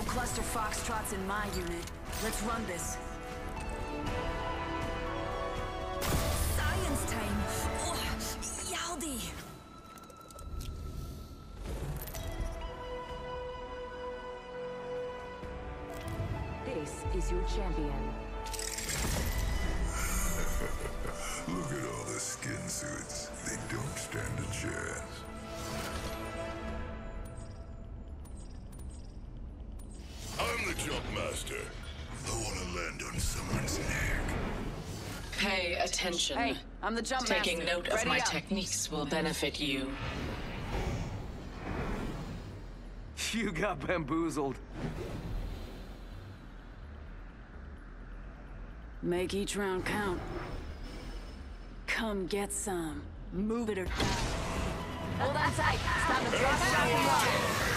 No cluster foxtrots in my unit. Let's run this. Attention. Hey, I'm the jump Taking master. note of Ready my up. techniques will benefit you. You got bamboozled. Make each round count. Come get some. Move it or die. Hold on tight. It's time to drop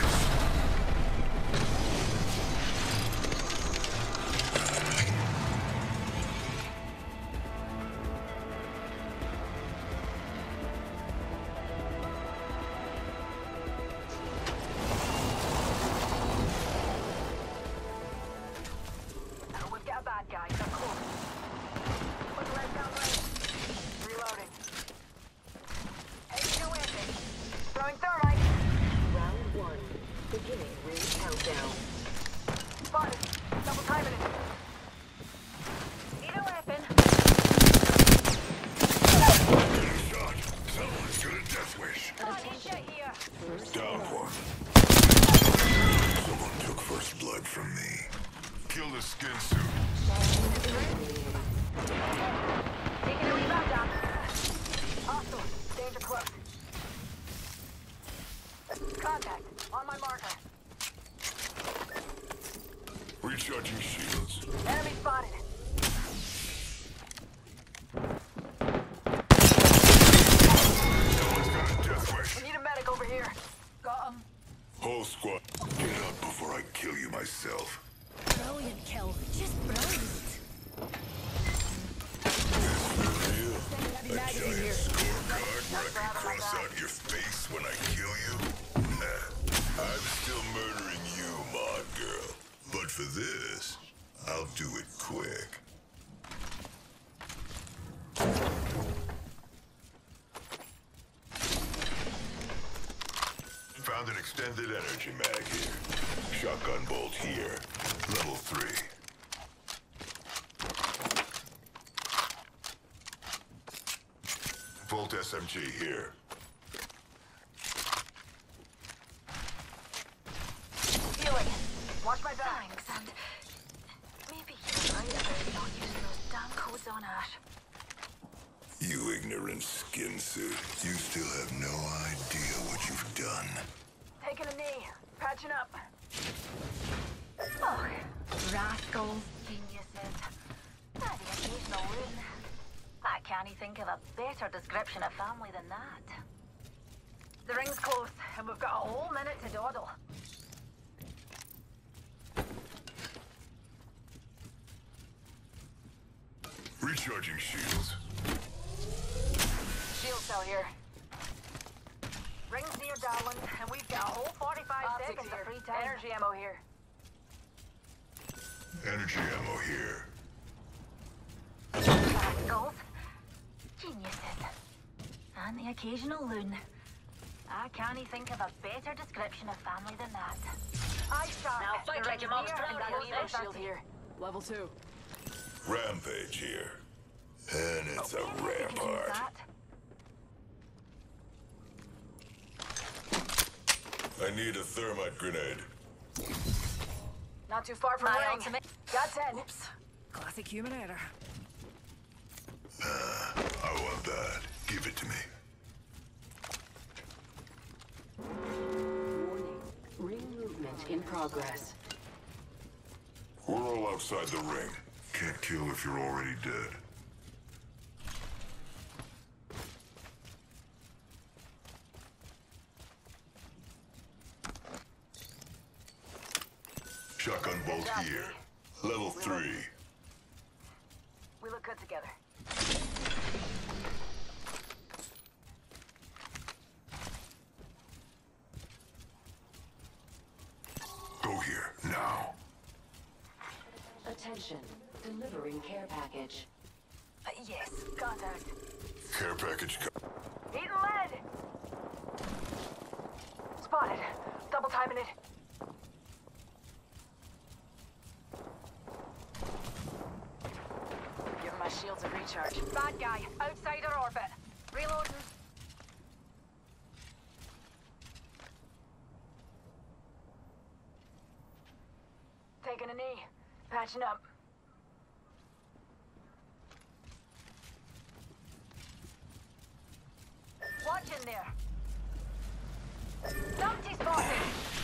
mag here. Shotgun bolt here. Level three. Volt SMG here. Healing. Watch my back. Thanks, and maybe you're right about not using those damn codes on Ash. You ignorant skin suit. You still have no idea what you've done. Taking a knee. Patching up. Oh, rascals, geniuses. Ah, the occasional loon. I can't think of a better description of family than that. The ring's close, and we've got a whole minute to dawdle. Recharging shields. Shield cell here. Rings near Darwin, and we've got a whole 45 Optics seconds here. of free time. Energy ammo here. Energy ammo here. Rascals. Geniuses. And the occasional loon. I can't think of a better description of family than that. I shot. Now fight the like your ring's mom's near, proud and of I you. need a Shield here. Level two. Rampage here. And it's oh, a Maybe we could use rampart. that. I need a thermite grenade. Not too far from My ring. ultimate- Got 10. Classic human error. Ah, I want that. Give it to me. Warning. Ring movement in progress. We're all outside the ring. Can't kill if you're already dead. Shotgun bolt here. Level three. We look good together. Go Go here, now. Attention. Delivering care package. Uh, yes, contact. Care package co- Eating lead! Spotted. Double timing it. Give my recharge. Bad guy. Outside our orbit. Reloading. Taking a knee. Patching up. Watch in there. Dumpty spotted.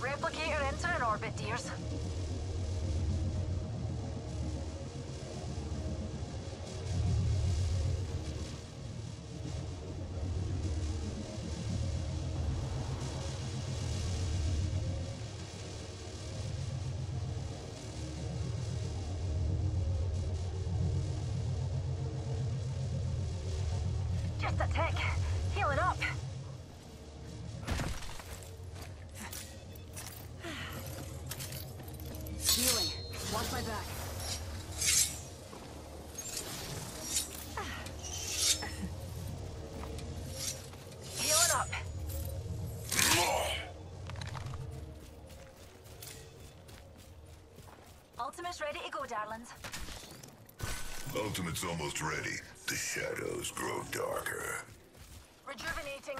Replicator entering orbit, dears. Ultimate's ready to go, darlings. Ultimate's almost ready. The shadows grow darker. Rejuvenating.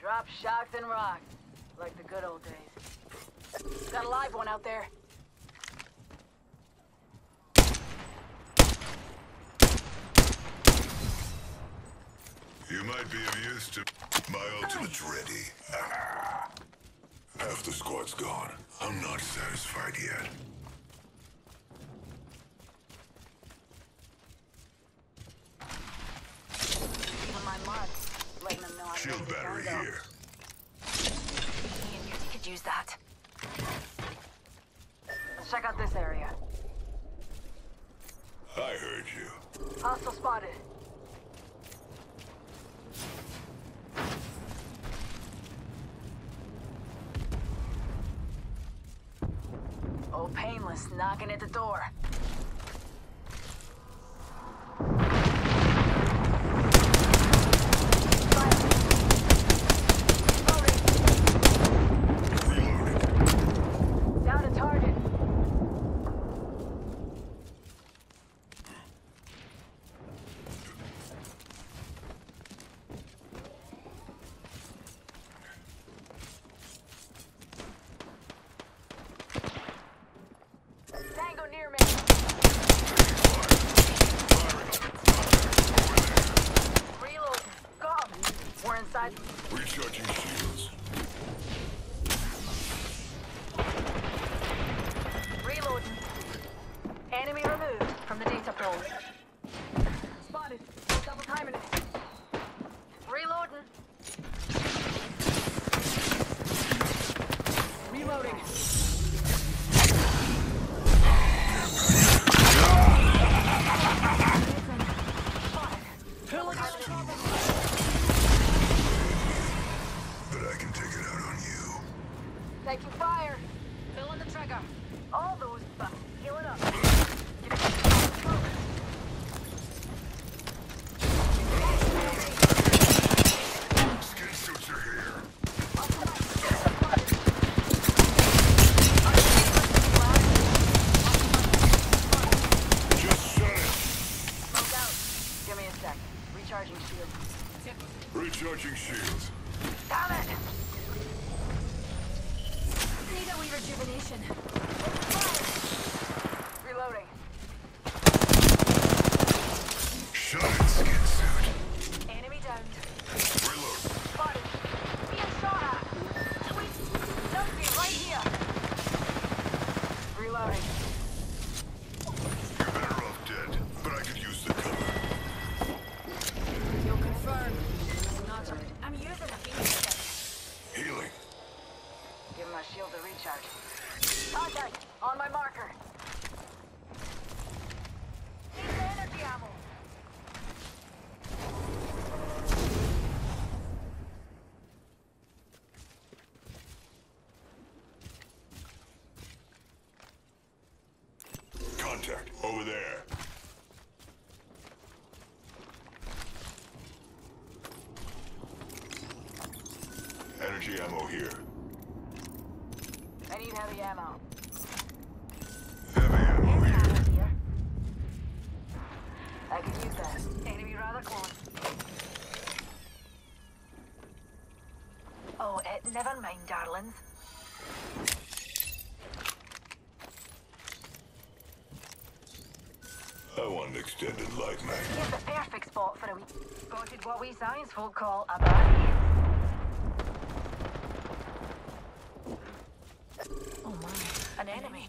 Drop shock and rock. Like the good old days. Got a live one out there. You might be of use to... My ultimate's ready. Half the squad's gone. I'm not satisfied yet. On my mark, letting them know I'm Shield battery here. Me and you could use that. Check out this area. I heard you. Hostile spotted. Painless, knocking at the door. Reloading. Down a target. Tango near me. Reload. Got him. We're inside. Recharging shields. Reloading. Enemy removed from the data pool. Spotted. Double timing it. Reloading. Reloading. Rejuvenation. Here. I need heavy ammo. Heavy ammo here. Ammo here. I could use that. Enemy rather close. Oh, eh, never mind, darlings. I want an extended life, man. Here's the perfect spot for a wee. Spotted what we science folk call a body. Oh my, an enemy.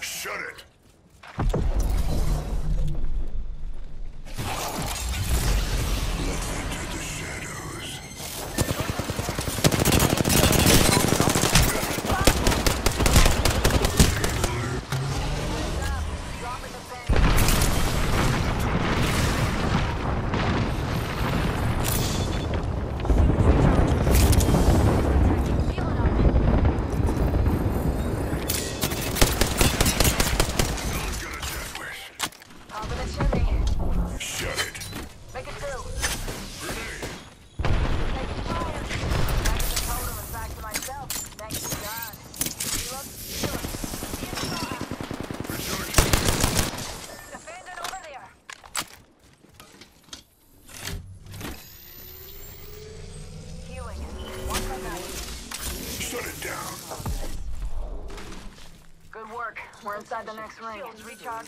Shut it.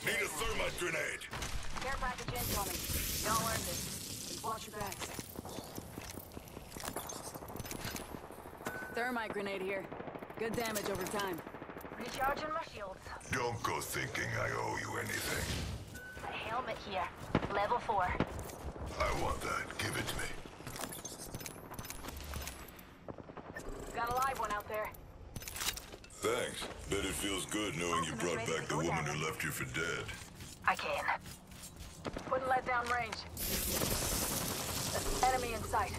Need a thermite grenade. Care package incoming. Y'all earned this. Watch your backs. Thermite grenade here. Good damage over time. Recharging my shields. Don't go thinking I owe you anything. A helmet here. Level 4. I want that. Give it to me. Got a live one out there. Thanks. Bet it feels good knowing you brought back the woman who left you for dead. I can. Wouldn't let down range. Enemy in sight.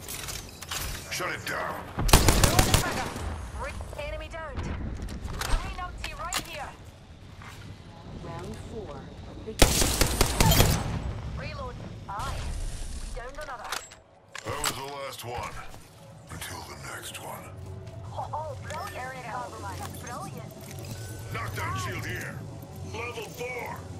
Shut it down. Enemy down. Three right here. Round four. Reload. Aye. We downed another. That was the last one. Until the next one. Knockdown shield here. Level 4.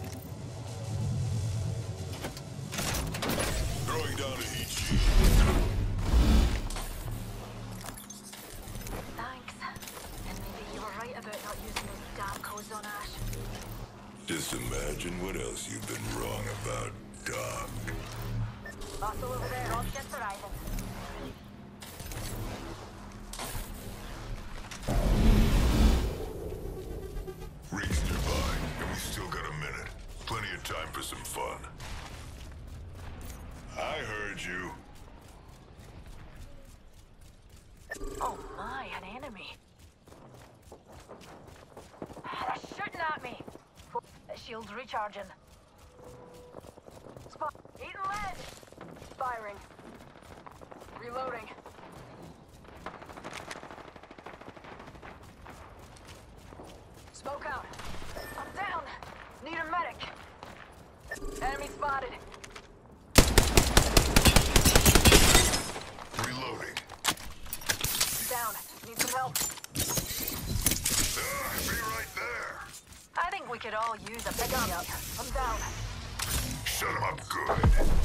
shields recharging. Spot eating lead! Firing. Reloading. Smoke out. I'm down! Need a medic! Enemy spotted. could all use a pickup. I'm down. Shut him up good.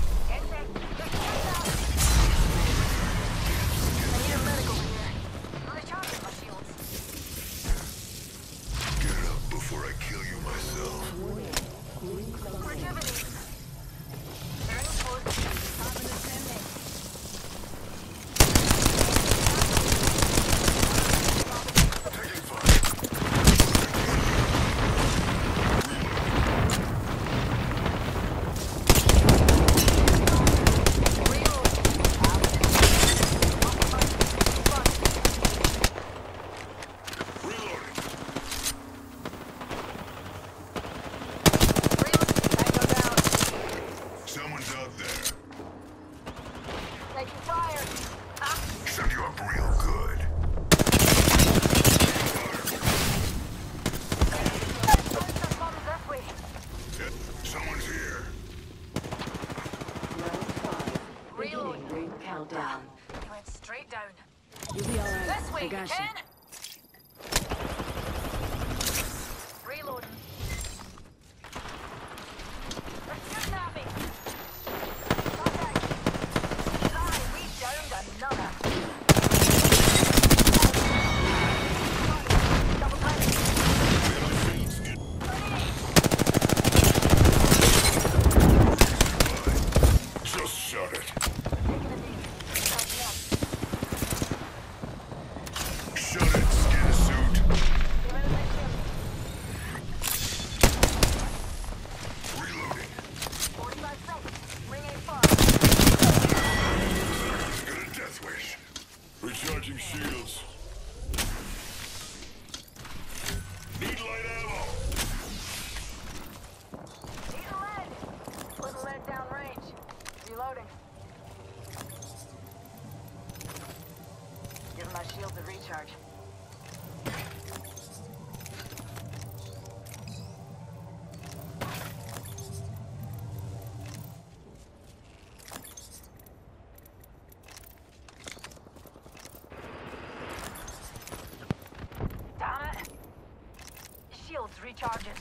battery your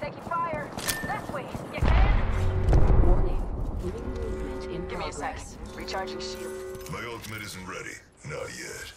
Taking fire. This way. You can? Warning. Movement in Give progress. me a sec. Recharging shield. My ultimate isn't ready. Not yet.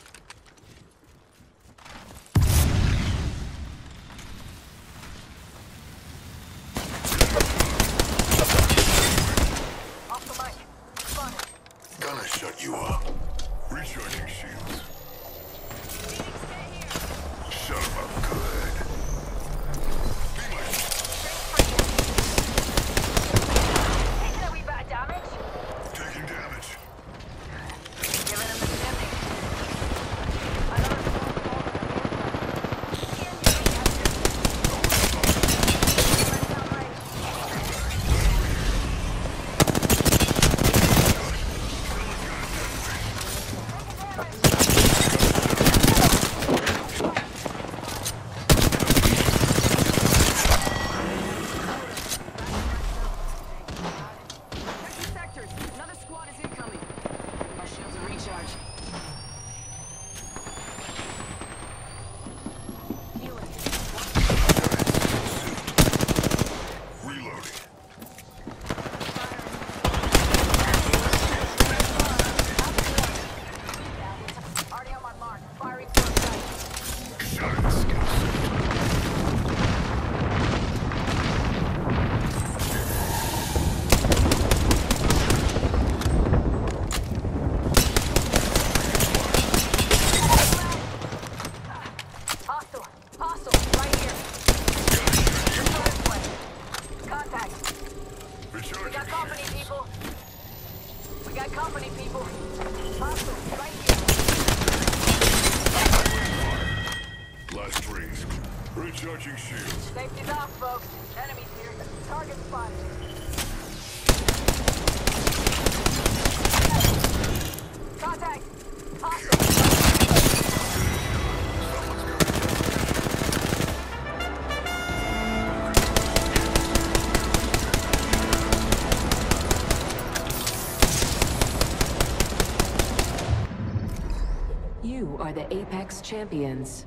Recharging shields. Safety's off, folks. Enemies here. Target spotted. Contact! Hostile! You are the Apex Champions.